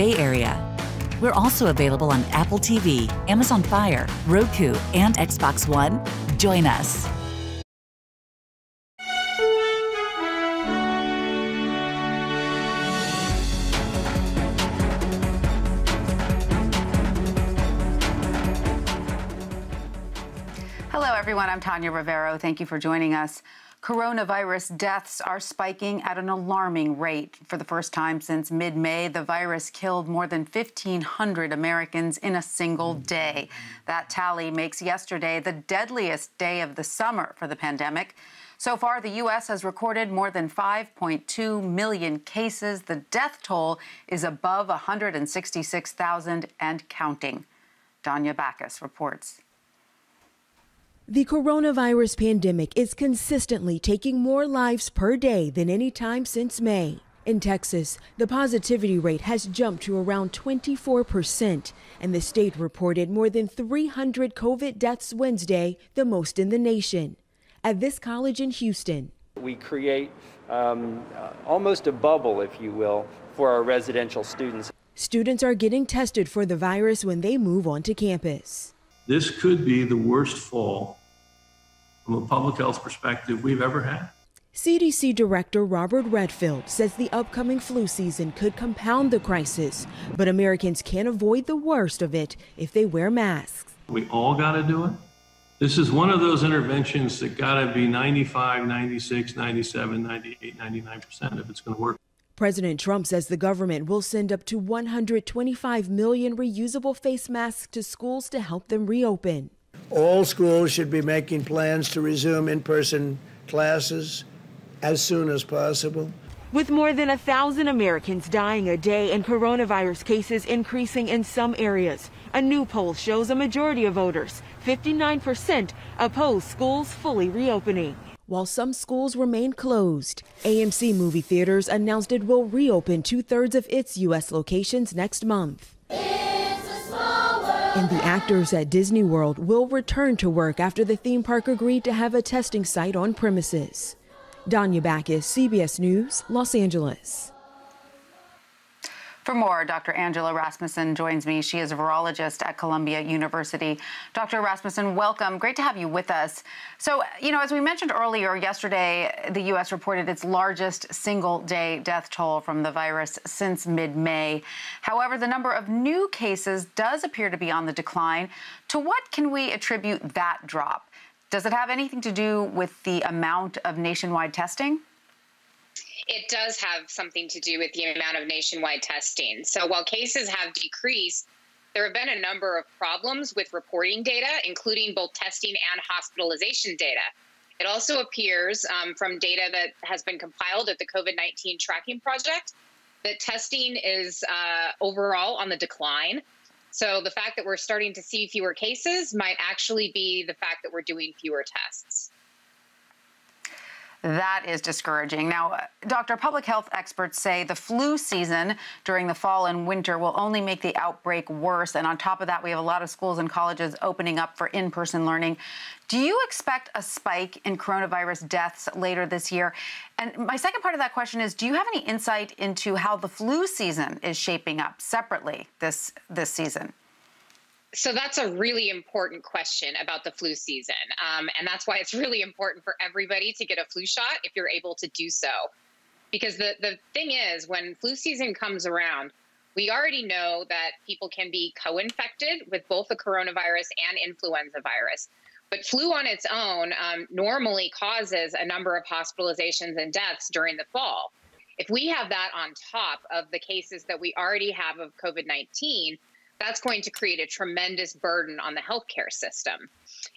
Bay Area. We're also available on Apple TV, Amazon Fire, Roku, and Xbox One. Join us. Hello, everyone. I'm Tanya Rivero. Thank you for joining us. Coronavirus deaths are spiking at an alarming rate. For the first time since mid May, the virus killed more than 1,500 Americans in a single day. That tally makes yesterday the deadliest day of the summer for the pandemic. So far, the U.S. has recorded more than 5.2 million cases. The death toll is above 166,000 and counting. Danya Bacchus reports. The coronavirus pandemic is consistently taking more lives per day than any time since May. In Texas, the positivity rate has jumped to around 24%, and the state reported more than 300 COVID deaths Wednesday, the most in the nation. At this college in Houston, we create um, uh, almost a bubble, if you will, for our residential students. Students are getting tested for the virus when they move onto campus. This could be the worst fall from a public health perspective we've ever had. CDC Director Robert Redfield says the upcoming flu season could compound the crisis, but Americans can avoid the worst of it if they wear masks. We all got to do it. This is one of those interventions that got to be 95, 96, 97, 98, 99% if it's going to work. President Trump says the government will send up to 125 million reusable face masks to schools to help them reopen. All schools should be making plans to resume in person classes as soon as possible. With more than a thousand Americans dying a day and coronavirus cases increasing in some areas, a new poll shows a majority of voters, 59%, oppose schools fully reopening. While some schools remain closed, AMC Movie Theaters announced it will reopen two thirds of its U.S. locations next month. And the actors at Disney World will return to work after the theme park agreed to have a testing site on premises. Danya Bacchus, CBS News, Los Angeles. For more, Dr. Angela Rasmussen joins me. She is a virologist at Columbia University. Dr. Rasmussen, welcome. Great to have you with us. So, you know, as we mentioned earlier, yesterday, the U.S. reported its largest single day death toll from the virus since mid May. However, the number of new cases does appear to be on the decline. To what can we attribute that drop? Does it have anything to do with the amount of nationwide testing? It does have something to do with the amount of nationwide testing. So while cases have decreased, there have been a number of problems with reporting data, including both testing and hospitalization data. It also appears um, from data that has been compiled at the COVID 19 tracking project that testing is uh, overall on the decline. So the fact that we're starting to see fewer cases might actually be the fact that we're doing fewer tests. That is discouraging. Now, Dr. Public health experts say the flu season during the fall and winter will only make the outbreak worse. And on top of that, we have a lot of schools and colleges opening up for in person learning. Do you expect a spike in coronavirus deaths later this year? And my second part of that question is do you have any insight into how the flu season is shaping up separately this, this season? So that's a really important question about the flu season. Um, and that's why it's really important for everybody to get a flu shot if you're able to do so. Because the, the thing is, when flu season comes around, we already know that people can be co infected with both the coronavirus and influenza virus. But flu on its own um, normally causes a number of hospitalizations and deaths during the fall. If we have that on top of the cases that we already have of COVID 19, that's going to create a tremendous burden on the healthcare system.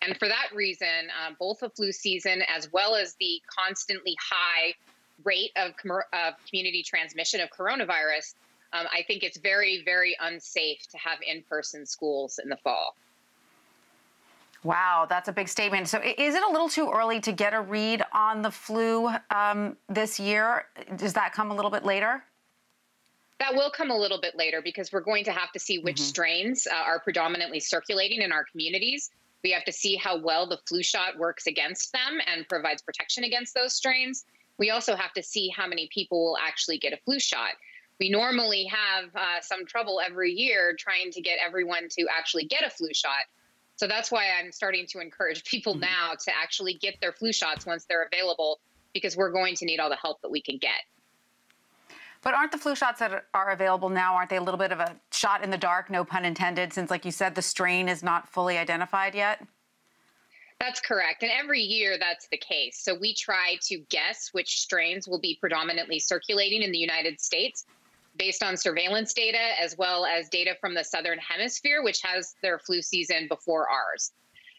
And for that reason, um, both the flu season as well as the constantly high rate of, com- of community transmission of coronavirus, um, I think it's very, very unsafe to have in person schools in the fall. Wow, that's a big statement. So, is it a little too early to get a read on the flu um, this year? Does that come a little bit later? That will come a little bit later because we're going to have to see which mm-hmm. strains uh, are predominantly circulating in our communities. We have to see how well the flu shot works against them and provides protection against those strains. We also have to see how many people will actually get a flu shot. we normally have uh, some trouble every year trying to get everyone to actually get a flu shot. So that's why I'm starting to encourage people mm-hmm. now to actually get their flu shots once they're available, because we're going to need all the help that we can get. But aren't the flu shots that are available now, aren't they a little bit of a shot in the dark, no pun intended, since, like you said, the strain is not fully identified yet? That's correct. And every year that's the case. So we try to guess which strains will be predominantly circulating in the United States based on surveillance data as well as data from the Southern Hemisphere, which has their flu season before ours.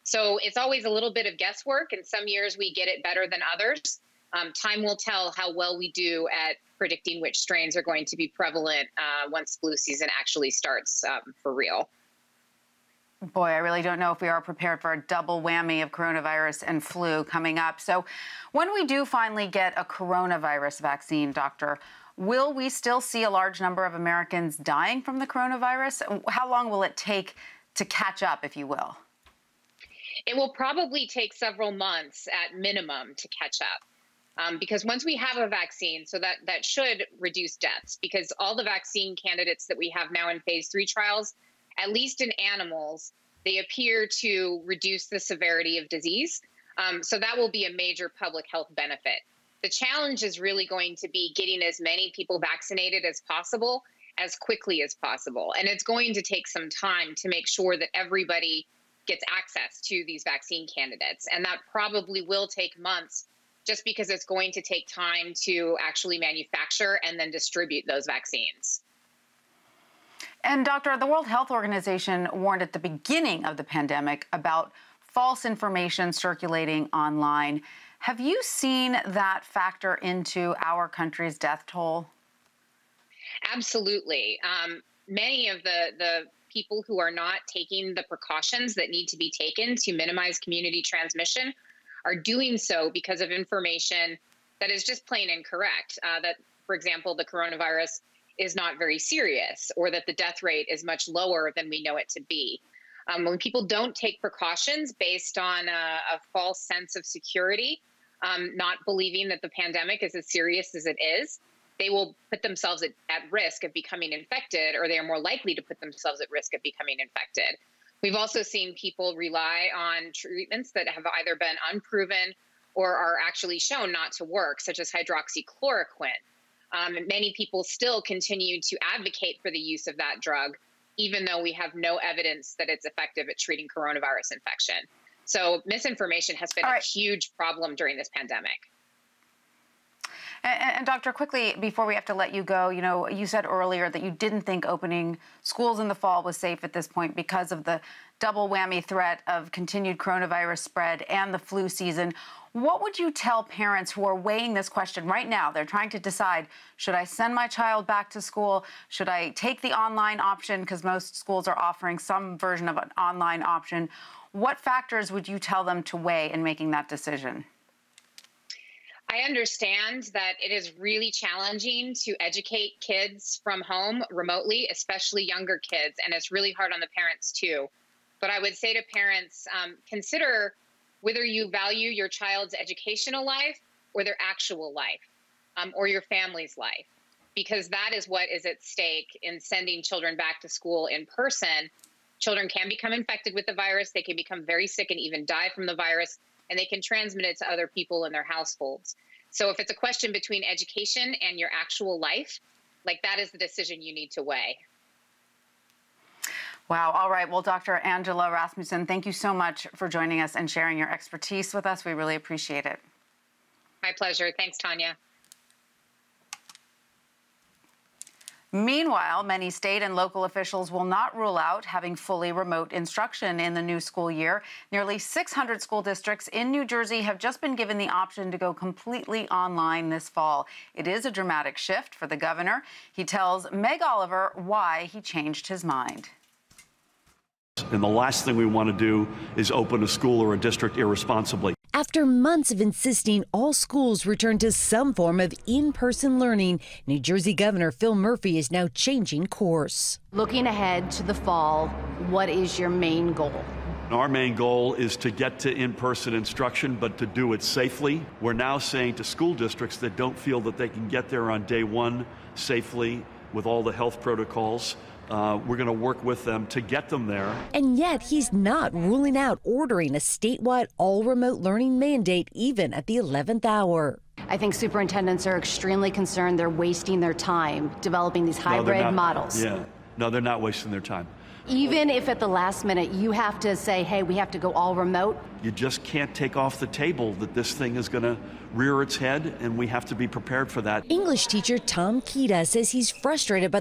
So it's always a little bit of guesswork, and some years we get it better than others. Um, time will tell how well we do at predicting which strains are going to be prevalent uh, once flu season actually starts um, for real. Boy, I really don't know if we are prepared for a double whammy of coronavirus and flu coming up. So, when we do finally get a coronavirus vaccine, Doctor, will we still see a large number of Americans dying from the coronavirus? How long will it take to catch up, if you will? It will probably take several months at minimum to catch up. Um, because once we have a vaccine, so that that should reduce deaths. Because all the vaccine candidates that we have now in phase three trials, at least in animals, they appear to reduce the severity of disease. Um, so that will be a major public health benefit. The challenge is really going to be getting as many people vaccinated as possible as quickly as possible. And it's going to take some time to make sure that everybody gets access to these vaccine candidates. And that probably will take months just because it's going to take time to actually manufacture and then distribute those vaccines. And, Doctor, the World Health Organization warned at the beginning of the pandemic about false information circulating online. Have you seen that factor into our country's death toll? Absolutely. Um, many of the, the people who are not taking the precautions that need to be taken to minimize community transmission are doing so because of information that is just plain incorrect. Uh, that, for example, the coronavirus is not very serious or that the death rate is much lower than we know it to be. Um, when people don't take precautions based on a, a false sense of security, um, not believing that the pandemic is as serious as it is, they will put themselves at, at risk of becoming infected, or they are more likely to put themselves at risk of becoming infected. We've also seen people rely on treatments that have either been unproven or are actually shown not to work, such as hydroxychloroquine. Um, many people still continue to advocate for the use of that drug, even though we have no evidence that it's effective at treating coronavirus infection. So misinformation has been right. a huge problem during this pandemic. And, and, Doctor, quickly before we have to let you go, you know, you said earlier that you didn't think opening schools in the fall was safe at this point because of the double whammy threat of continued coronavirus spread and the flu season. What would you tell parents who are weighing this question right now? They're trying to decide should I send my child back to school? Should I take the online option? Because most schools are offering some version of an online option. What factors would you tell them to weigh in making that decision? I understand that it is really challenging to educate kids from home remotely, especially younger kids, and it's really hard on the parents too. But I would say to parents um, consider whether you value your child's educational life or their actual life um, or your family's life, because that is what is at stake in sending children back to school in person. Children can become infected with the virus, they can become very sick and even die from the virus, and they can transmit it to other people in their households. So if it's a question between education and your actual life, like that is the decision you need to weigh. Wow. All right. Well, Dr. Angela Rasmussen, thank you so much for joining us and sharing your expertise with us. We really appreciate it. My pleasure. Thanks, Tanya. Meanwhile, many state and local officials will not rule out having fully remote instruction in the new school year. Nearly 600 school districts in New Jersey have just been given the option to go completely online this fall. It is a dramatic shift for the governor. He tells Meg Oliver why he changed his mind. And the last thing we want to do is open a school or a district irresponsibly. After months of insisting all schools return to some form of in person learning, New Jersey Governor Phil Murphy is now changing course. Looking ahead to the fall, what is your main goal? Our main goal is to get to in person instruction, but to do it safely. We're now saying to school districts that don't feel that they can get there on day one safely with all the health protocols. Uh, we're going to work with them to get them there. And yet, he's not ruling out ordering a statewide all remote learning mandate even at the 11th hour. I think superintendents are extremely concerned they're wasting their time developing these No, hybrid not- models. Yeah. No, they're not wasting their time. Even if at the last minute you have to say, hey, we have to go all remote, You just can't take off the table that this thing is going to rear its head, and we have to be prepared for that. English teacher Tom Kita says he's frustrated by